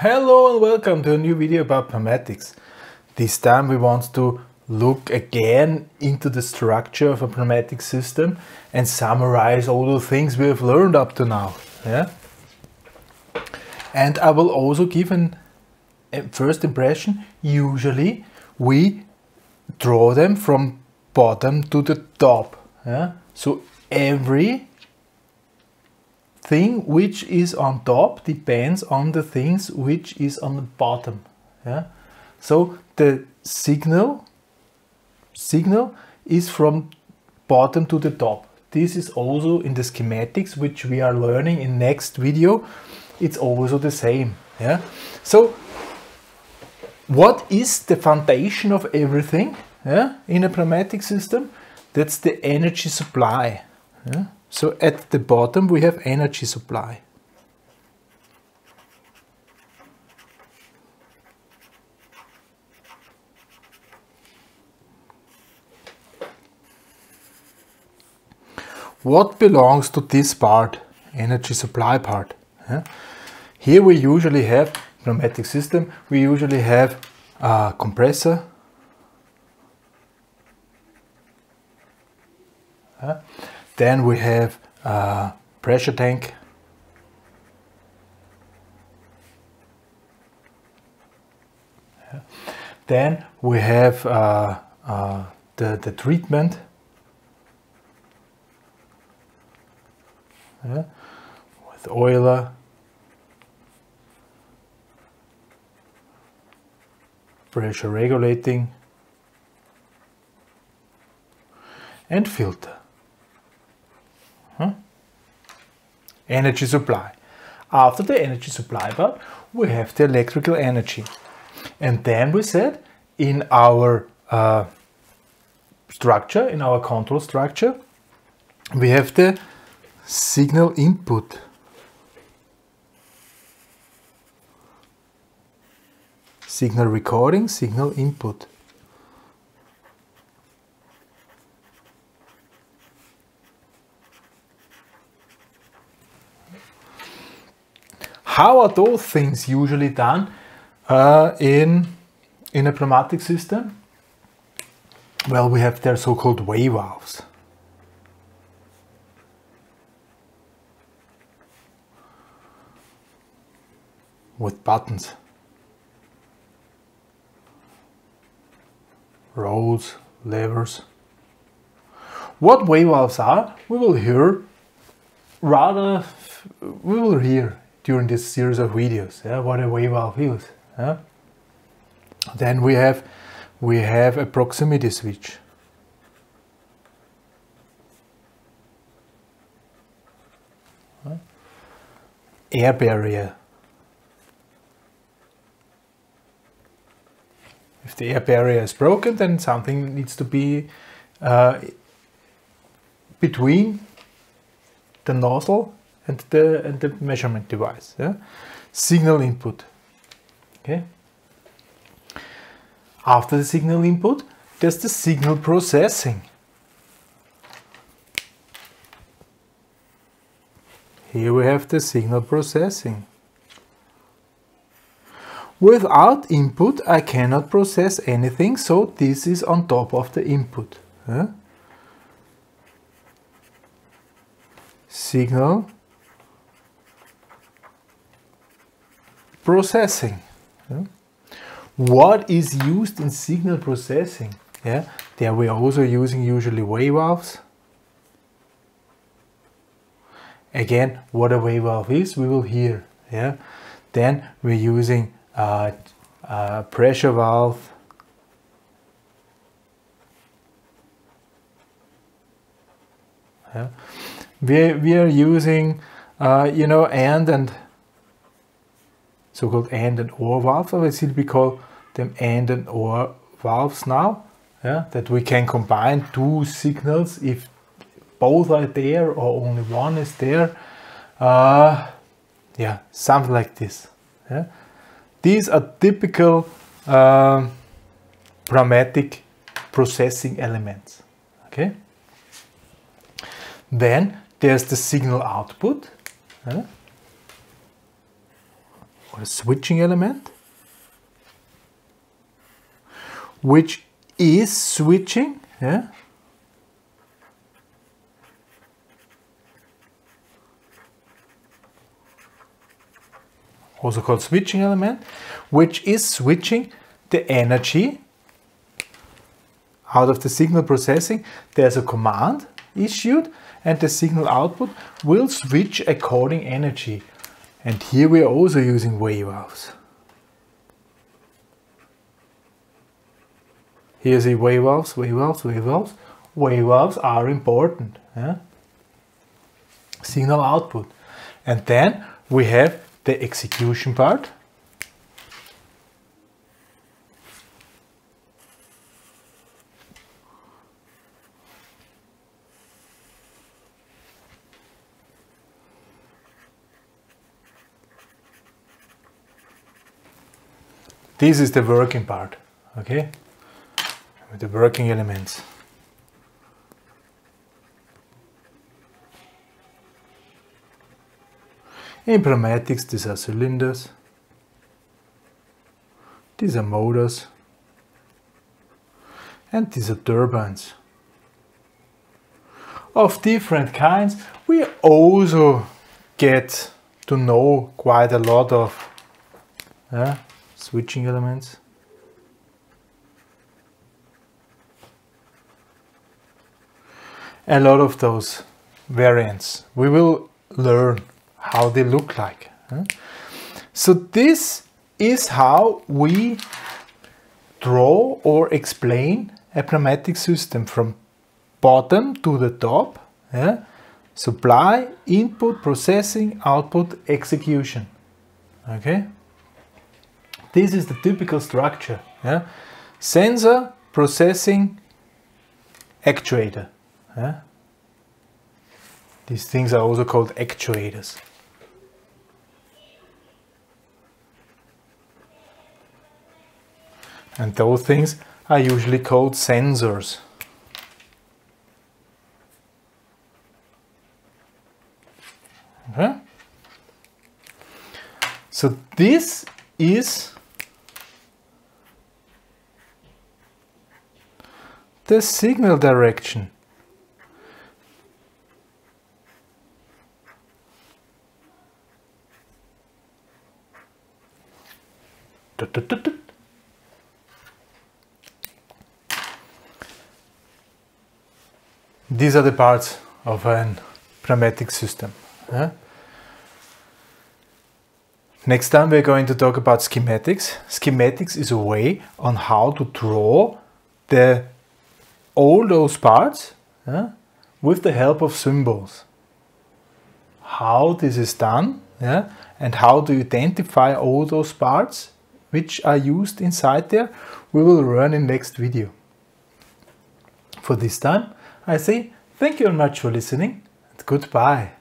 Hello and welcome to a new video about pneumatics. This time we want to look again into the structure of a pneumatic system and summarize all the things we have learned up to now. Yeah? And I will also give an, a first impression. Usually we draw them from bottom to the top. Yeah? So every thing which is on top depends on the things which is on the bottom. Yeah. So the signal signal is from bottom to the top. This is also in the schematics which we are learning in next video. It's also the same. Yeah. So what is the foundation of everything yeah, in a pneumatic system? That's the energy supply. Yeah. So at the bottom we have energy supply. What belongs to this part, energy supply part? Yeah? Here we usually have pneumatic system, we usually have a compressor, yeah? Then we have a pressure tank. Then we have uh, uh, the, the treatment. Yeah. With oiler. Pressure regulating. And filter. Energy supply. After the energy supply part, we have the electrical energy. And then we said in our uh, structure, in our control structure, we have the signal input. Signal recording, signal input. How are those things usually done uh, in, in a pneumatic system? Well, we have their so-called way valves. With buttons. Rolls, levers. What way valves are, we will hear rather, we will hear during this series of videos, yeah, what a way valve is. Yeah. Then we have we have a proximity switch. Air barrier. If the air barrier is broken, then something needs to be uh, between the nozzle and the, and the measurement device. Yeah? Signal input. Okay. After the signal input, there's the signal processing. Here we have the signal processing. Without input, I cannot process anything, so this is on top of the input. Signal processing. Yeah. What is used in signal processing? Yeah, there we're also using usually way valves. Again, what a way valve is, we will hear. Yeah, then we're using a pressure valve. Yeah. We, we are using, uh, you know, and and so-called AND and OR valves, or still we call them AND and OR valves now, yeah, that we can combine two signals if both are there or only one is there. Uh, yeah, something like this. Yeah. These are typical uh, pneumatic processing elements. Okay. Then there's the signal output. Yeah or a switching element, which is switching, yeah, also called switching element, which is switching the energy out of the signal processing. There's a command issued and the signal output will switch according energy. And here we are also using way valves. Here's the way valves, way valves, way valves. Way valves are important. Yeah? Signal output. And then we have the execution part. This is the working part, okay? With the working elements. In pneumatics, these are cylinders, these are motors, and these are turbines. Of different kinds, we also get to know quite a lot of uh, switching elements. A lot of those variants we will learn how they look like. So this is how we draw or explain a pneumatic system from bottom to the top. Yeah? Supply, input, processing, output, execution. Okay? This is the typical structure. Yeah? Sensor, processing, actuator. Yeah? These things are also called actuators. And those things are usually called sensors. Okay. So this is the signal direction. These are the parts of a pneumatic system. Next time we're going to talk about schematics. Schematics is a way on how to draw the all those parts yeah, with the help of symbols. How this is done yeah, and how to identify all those parts which are used inside there, we will learn in next video. For this time, I say thank you very much for listening and goodbye.